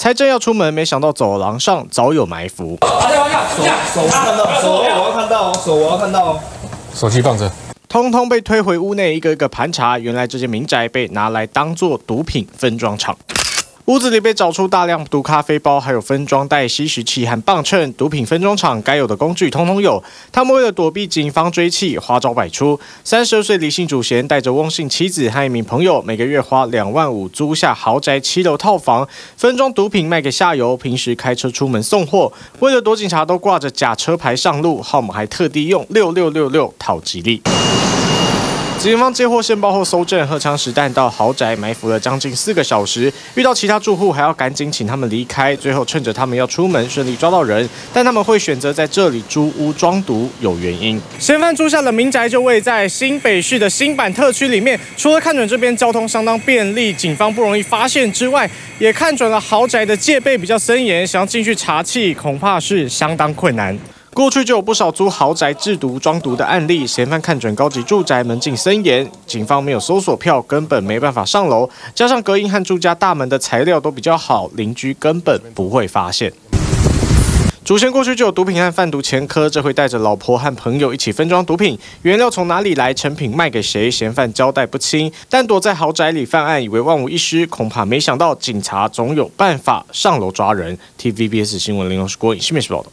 才正要出门，没想到走廊上早有埋伏。手手我看到，手我要看到，手我要看到，手机放着，通通被推回屋内，一个一个盘查。原来这间民宅被拿来当做毒品分装厂。屋子里被找出大量毒咖啡包，还有分装袋、吸食器和磅秤。毒品分装厂该有的工具通通有。他们为了躲避警方追缉，花招百出。三十二岁李姓主嫌带着翁姓妻子和一名朋友，每个月花两万五租下豪宅七楼套房，分装毒品卖给下游。平时开车出门送货，为了躲警察，都挂着假车牌上路，号码还特地用六六六六讨吉利。警方接获线报后搜证，荷枪实弹到豪宅埋伏了将近四个小时，遇到其他住户还要赶紧请他们离开，最后趁着他们要出门顺利抓到人，但他们会选择在这里租屋装毒有原因。嫌犯租下的民宅就位在新北市的新版特区里面，除了看准这边交通相当便利，警方不容易发现之外，也看准了豪宅的戒备比较森严，想要进去查气恐怕是相当困难。过去就有不少租豪宅制毒装毒的案例，嫌犯看准高级住宅门禁森严，警方没有搜索票，根本没办法上楼。加上隔音和住家大门的材料都比较好，邻居根本不会发现。主嫌过去就有毒品和贩毒前科，这回带着老婆和朋友一起分装毒品，原料从哪里来，成品卖给谁，嫌犯交代不清。但躲在豪宅里犯案，以为万无一失，恐怕没想到警察总有办法上楼抓人。TVBS 新闻林荣是郭颖新媒体报道。